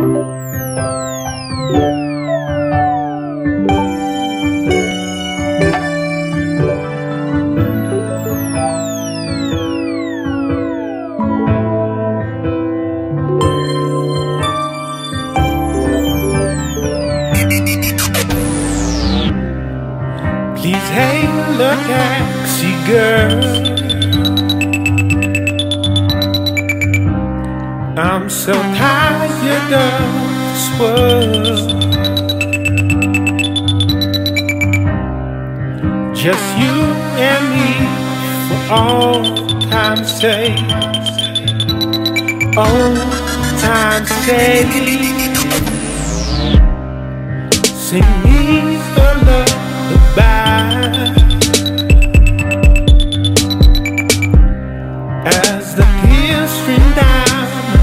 Please, hey, look at girl. So tired of this world. Just you and me for all time's sake. All time's sake. Sing me a lullaby. As the tears stream down.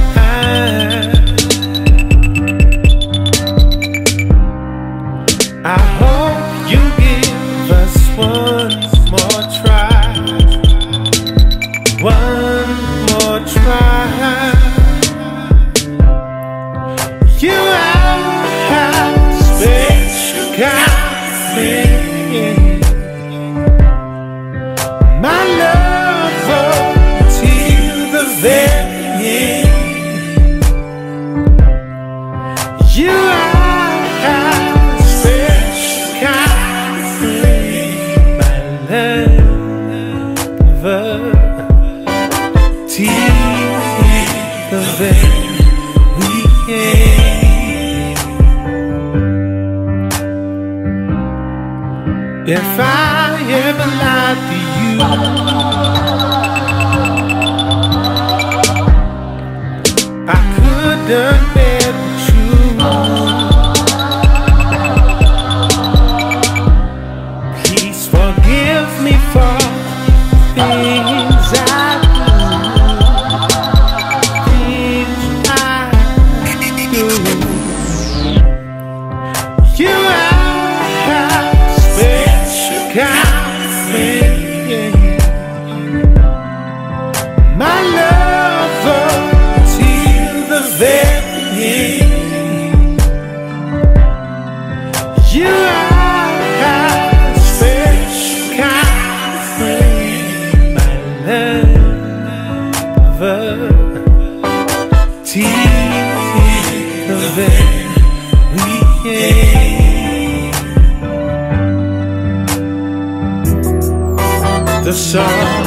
happy you. the sun.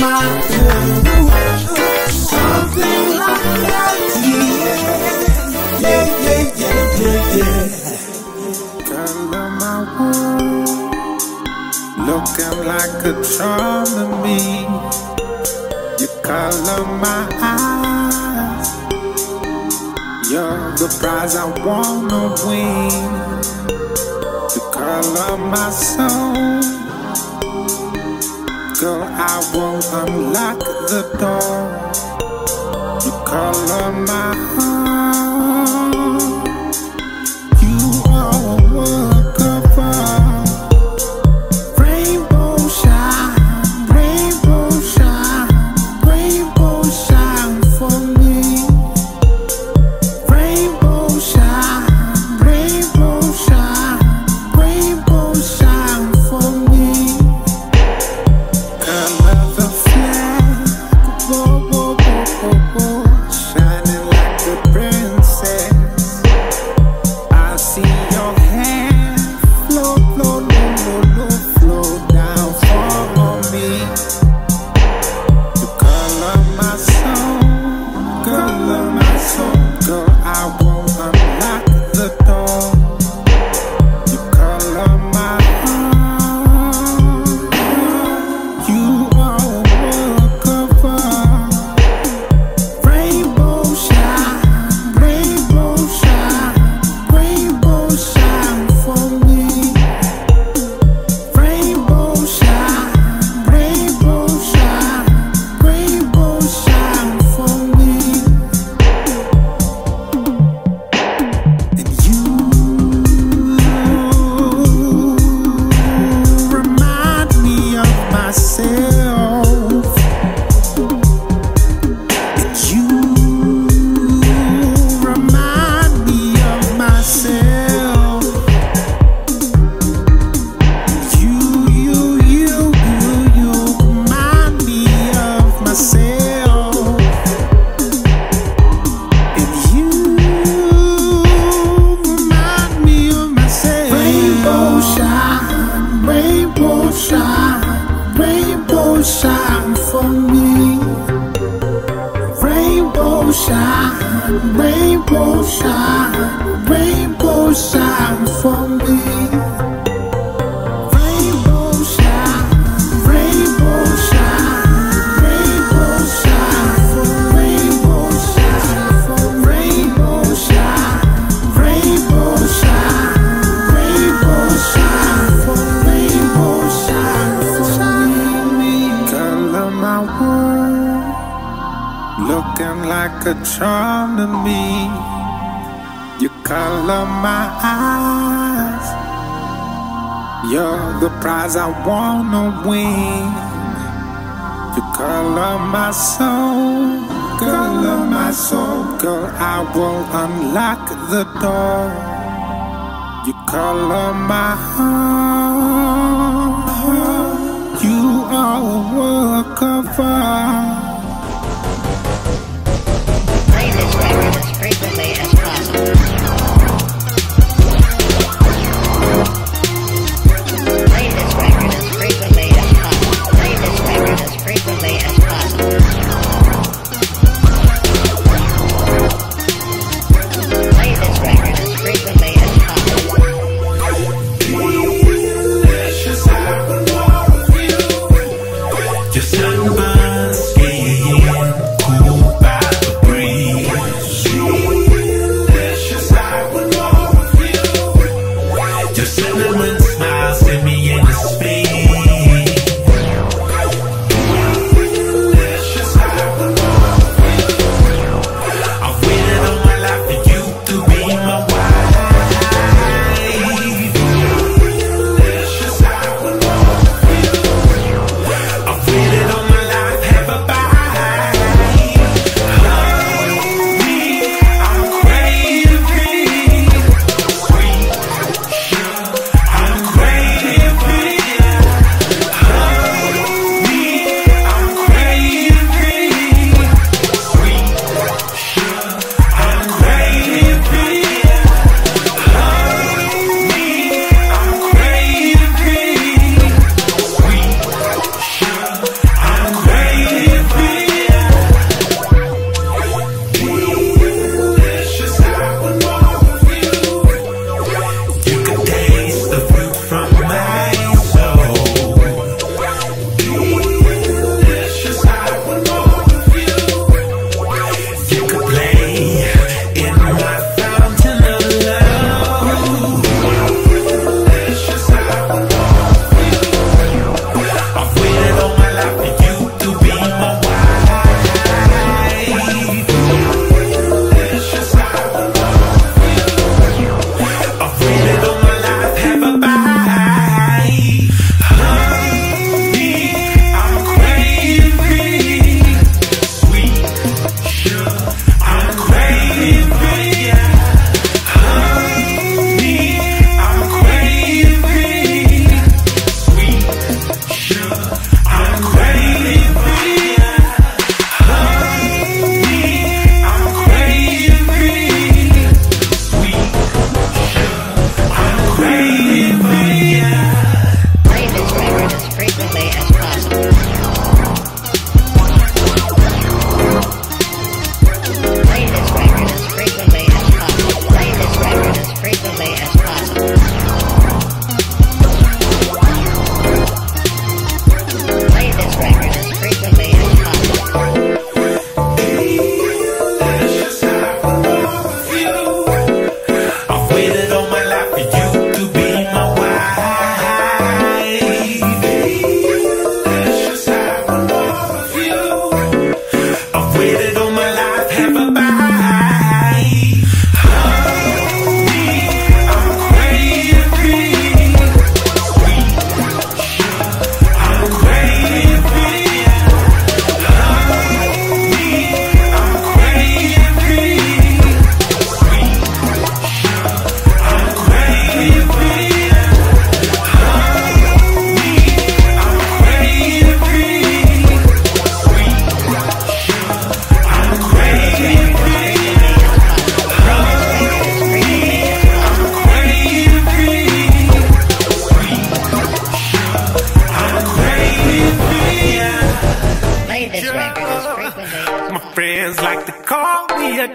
Looking like a charm to me. You color my eyes. You're the prize I wanna win. You color my soul. Girl, I won't unlock the door. You color my heart. prize I wanna win. You color my soul, color my soul, girl. I will unlock the door. You color my heart. You are a work of art.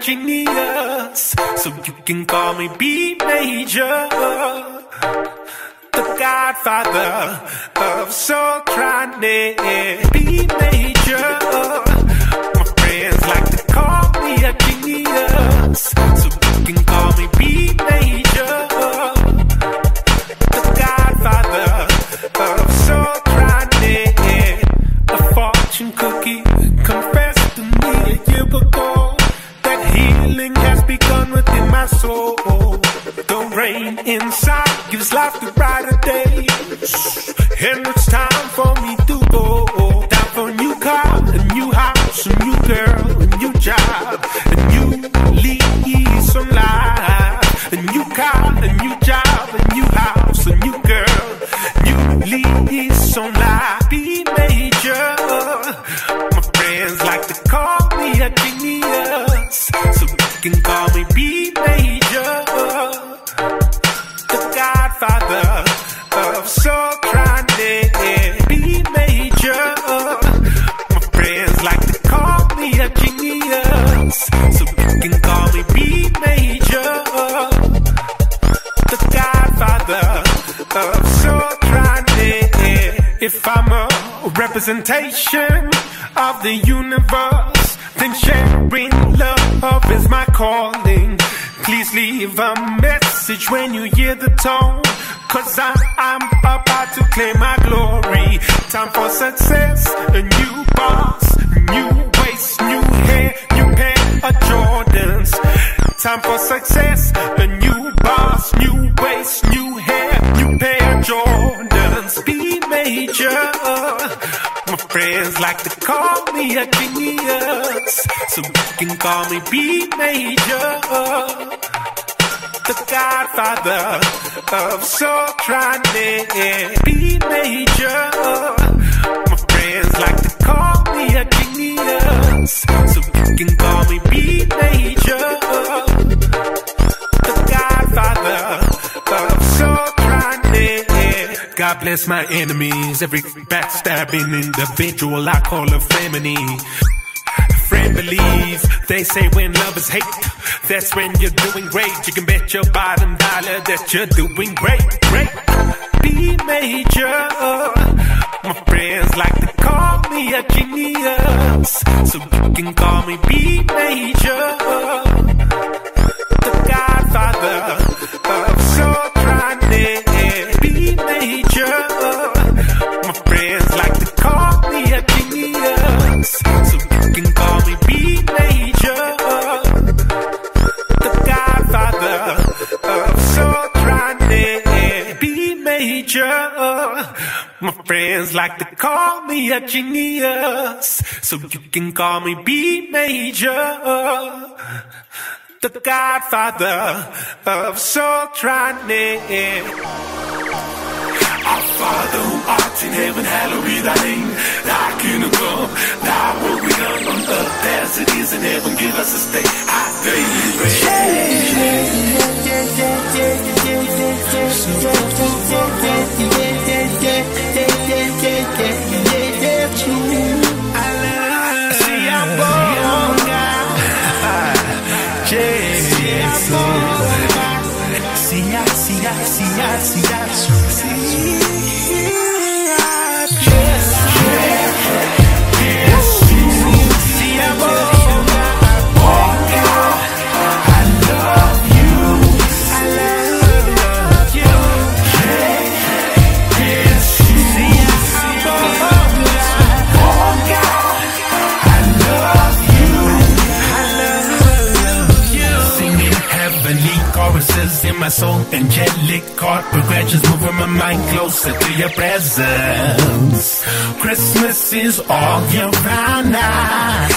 genius, so you can call me B Major, the godfather of soul tronic. B Major, my friends like to call me a genius, so you can call me B. representation of the universe, then sharing love is my calling. Please leave a message when you hear the tone. Cause I, I'm about to claim my glory. Time for success, a new boss, new waist, new hair, new pair of Jordans. Time for success, like to call me a genius, so you can call me B major the godfather of soul soprano B major. My friends like to call me a genius, so you can call me B major. The godfather God bless my enemies, every backstabbing individual I call a feminine friend believe. They say when love is hate, that's when you're doing great. You can bet your bottom dollar that you're doing great, great. B major. My friends like to call me a genius, so you can call me B major. My friends like to call me a genius, so you can call me B major the godfather of soprano. Our Father who art in heaven, hallowed be thy name. Thy kingdom come, thy will be done on earth as it is in heaven. Give us this day our Singing my soul. Angelic chord progressions moving my mind closer to your presence. Christmas is all year round now.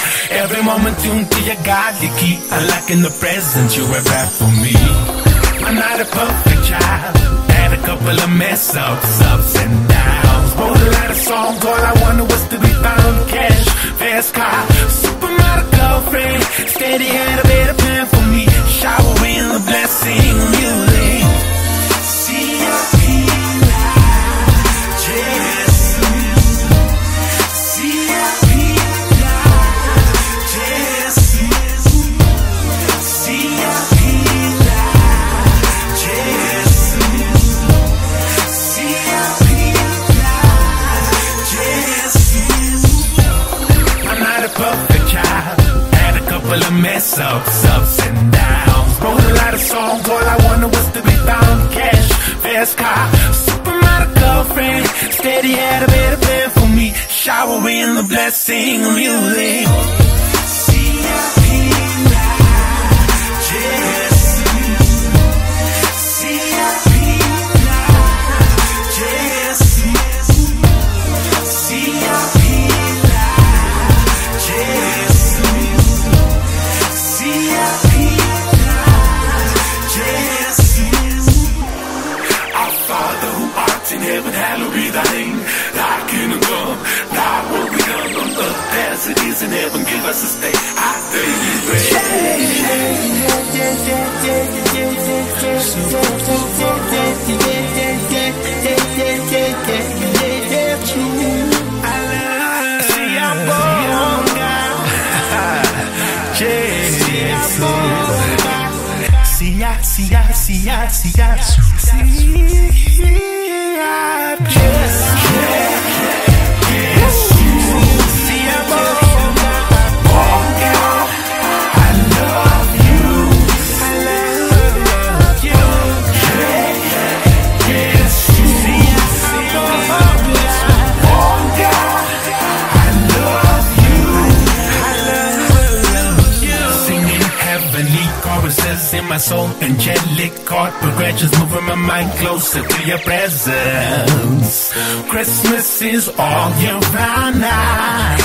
Every moment tuned to your godly key. Unlocking the presents you have wrapped for me. I'm not a perfect child. Had a couple of mess ups, ups and downs. Wrote a lot of songs, all I wanted was to be found. Cash, fast car, supermodel girlfriend. Steady had a better plan for me. Showering the blessing a perfect child. Had a couple of mess ups, ups and. Songs, all I wanted was to be found. Cash, fast car, supermodel girlfriend. Steady had a better plan for me. Showering the blessing of music. Soul, angelic chord progressions moving my mind closer to your presence. Christmas is all year round now.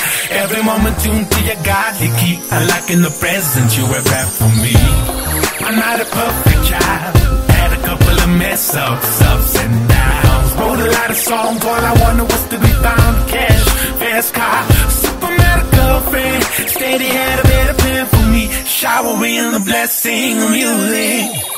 Every moment tuned to your godly key. I like in the presence you have had for me. I'm not a perfect child. Had a couple of mess ups, ups and downs. Wrote a lot of songs, all I wanted was to be found. Cash, fast car, girlfriend. Steady had a better plan for me. Showering the blessing of music.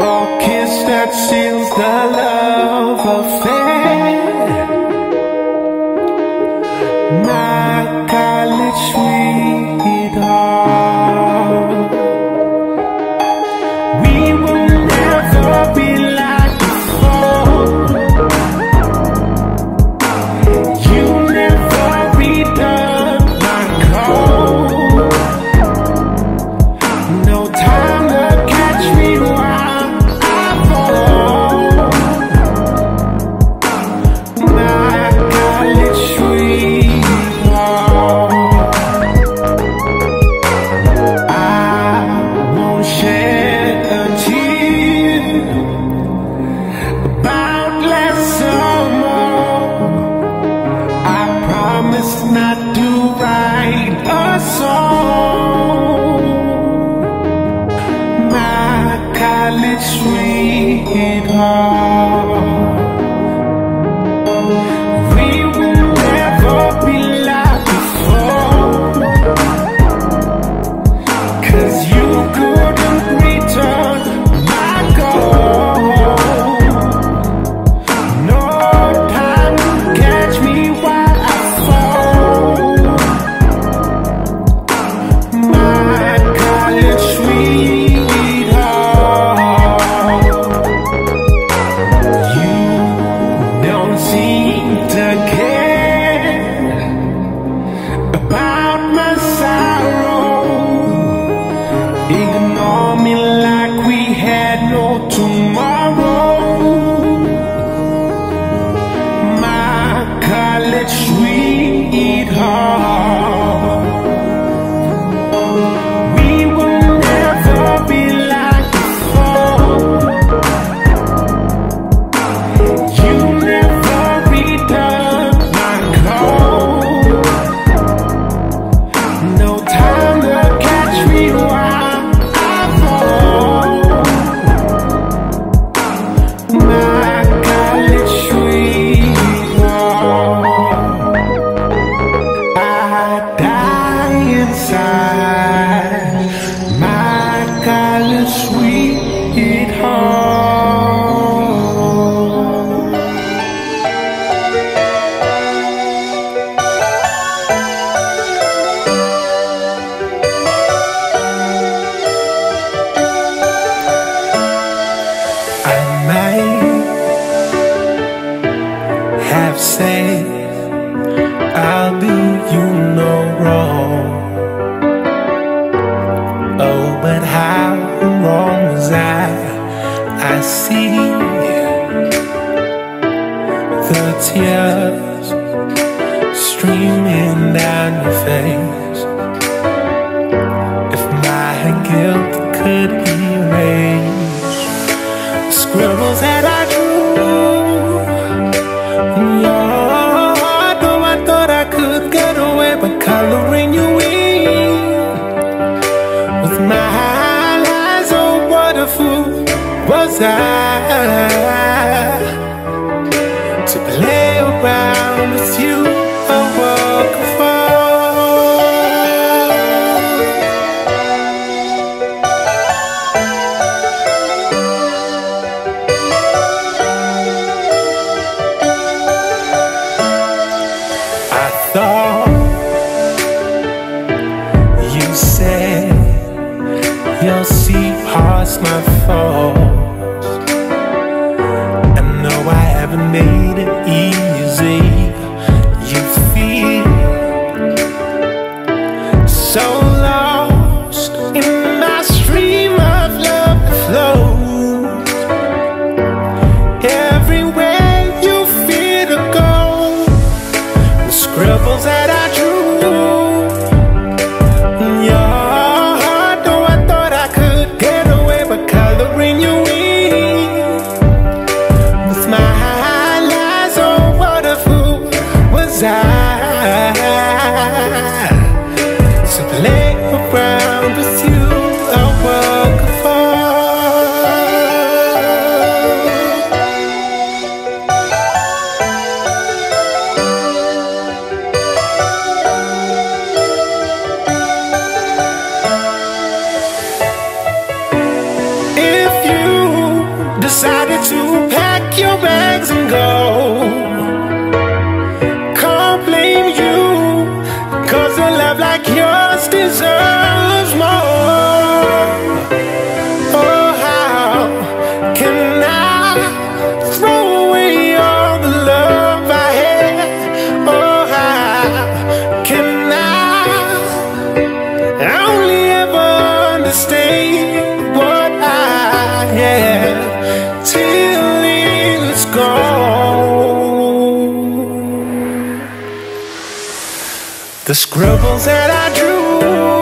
A kiss that seals the love affair. he Say I'll do you no wrong. Oh, but how wrong was I? I see the tears streaming down your face. The scribbles that I drew